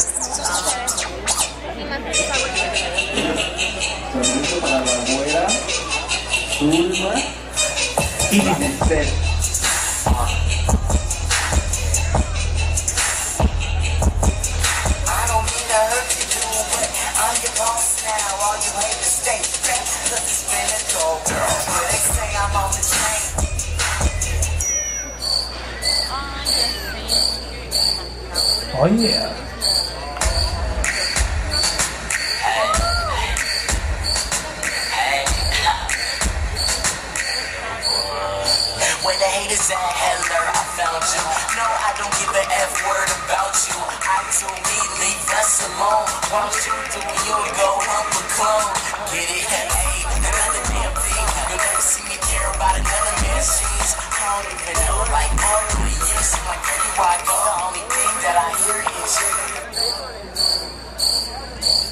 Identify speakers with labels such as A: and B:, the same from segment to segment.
A: Saludo para la abuela, Zulma y Giselle. Oh yeah.
B: Where the haters at, Heller, I found you. No, I don't give a F word about you. I do me, leave us alone. Why don't you do you go hump a clone? Get it?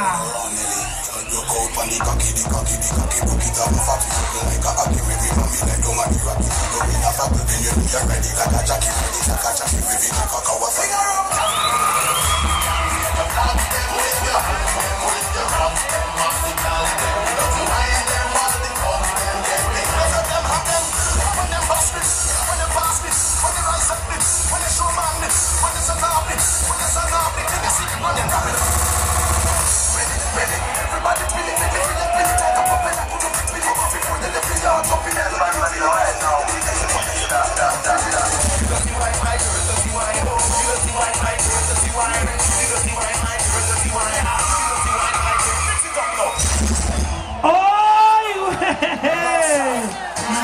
B: right,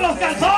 B: los calzones.